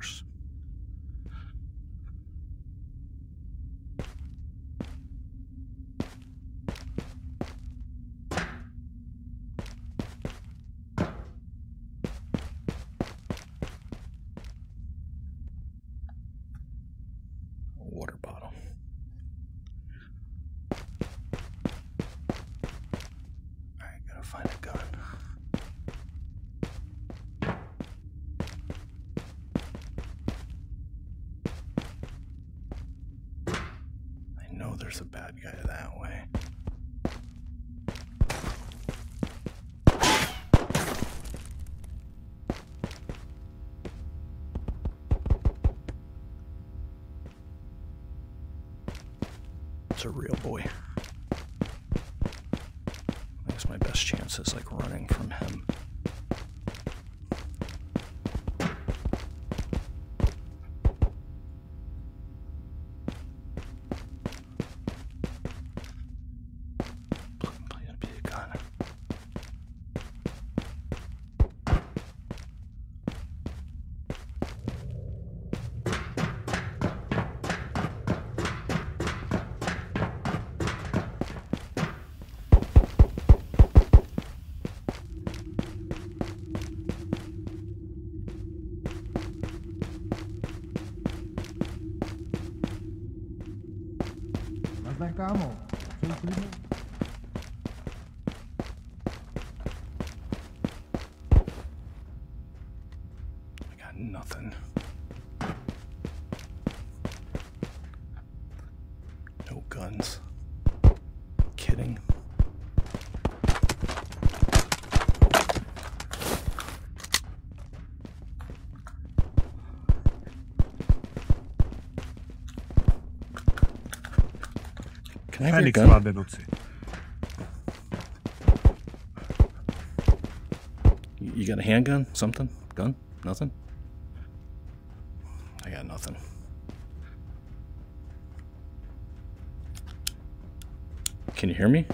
universe. There's a bad guy that way. It's a real boy. I guess my best chance is like running from him. I got nothing. No guns. Kidding. Can I have your Felix gun? vládne noci. You you got a handgun? Something? Gun? Nothing? I got nothing. Can you hear me?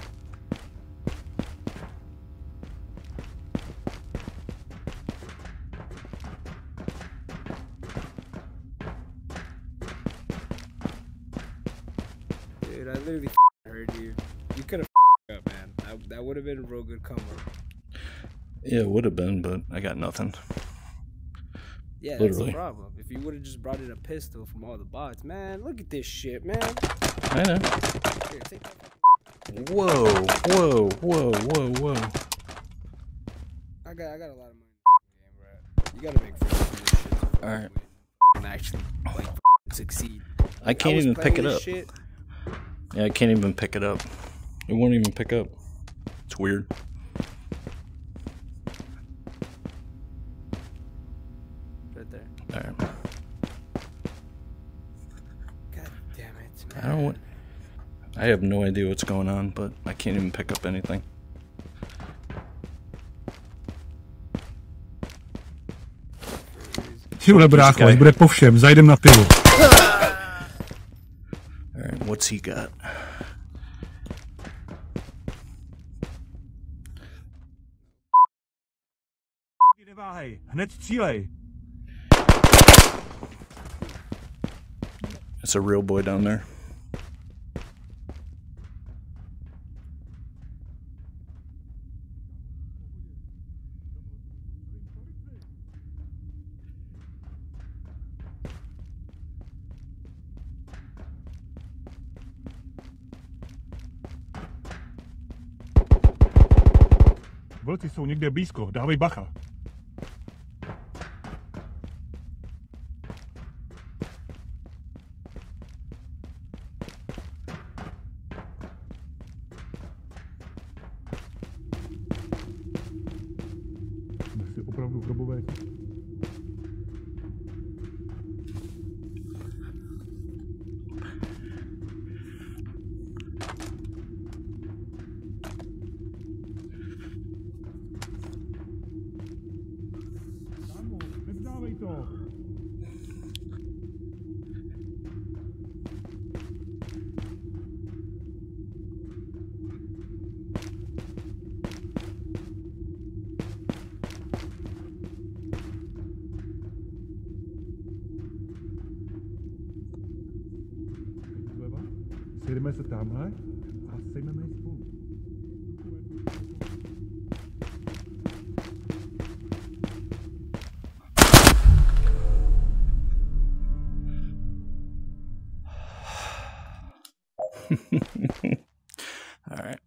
Dude, I literally heard you. You could have up, man. That, that would have been a real good come up. Yeah, it would have been, but I got nothing. Yeah, that's Literally. the problem. If you would have just brought in a pistol from all the bots, man, look at this shit, man. I know. Here, take that. Whoa, whoa, whoa, whoa, whoa. I got, I got a lot of money in the game, bro. You gotta make friends with this shit. Alright. win And actually, like, succeed. I can't was even pick it up. Shit, Yeah, I can't even pick it up. It won't even pick up. It's weird. right there. Alright. God damn it, man. I don't want. I have no idea what's going on, but I can't even pick up anything. Ty vole, brácho, Počkej. až bude po všem, zajdem na pivo. What's he got? It's a real boy down there. Vlci jsou někde blízko, dávej bacha. Jsme si opravdu hrobové Kámo, Sjedeme se tamhle a sejmeme je spolu. Alright.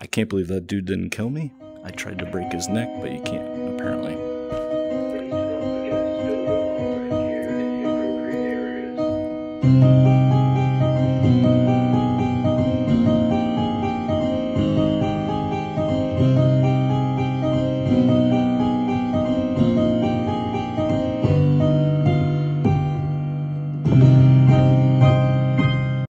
I can't believe that dude didn't kill me. I tried to break his neck, but you can't, apparently.